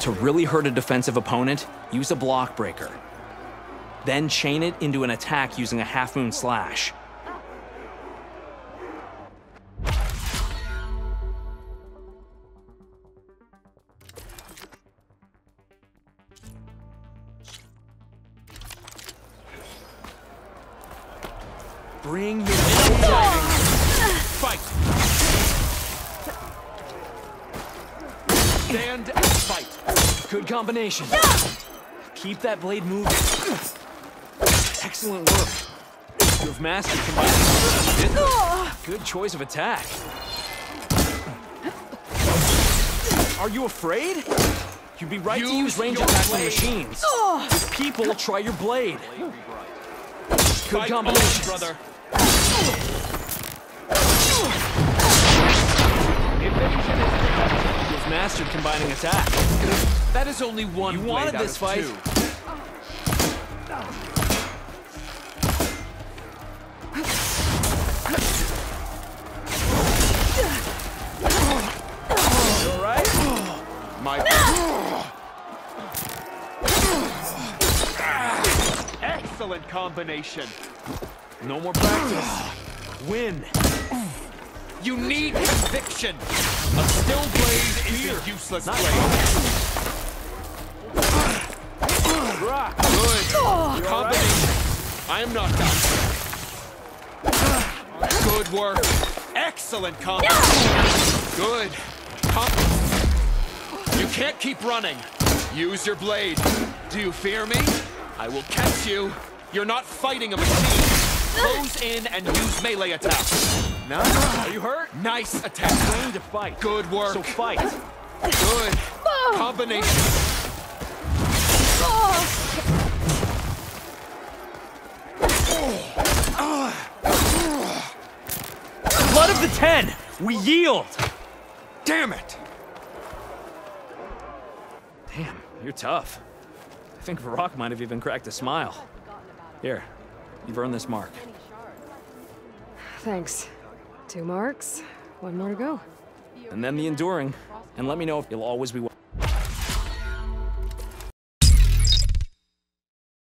To really hurt a defensive opponent, use a block breaker. Then chain it into an attack using a half moon slash. Bring your Fight! Stand and fight. Good combination. Keep that blade moving. Excellent work. You have mastered combining. Good choice of attack. Are you afraid? You'd be right to Use use range attacks on machines. People, try your blade. Good Fight combination, brother. Have mastered combining attack. That is only one You wanted this fight. two. All right? My excellent combination. No more practice. Win. You need conviction. A still blade is a useless blade. Rock. Good combination. I am knocked out. Good work. Excellent combination. Good. Com you can't keep running. Use your blade. Do you fear me? I will catch you. You're not fighting a machine. Close in and use melee attack. Nice. Are you hurt? Nice attack. Train to fight. Good work. So fight. Good. Oh. Combination. Oh. Blood of the Ten! We yield! Damn it. Damn, you're tough. I think Varrock might have even cracked a smile. Here, you've earned this mark. Thanks. Two marks, one more to go. And then the enduring. And let me know if you'll always be.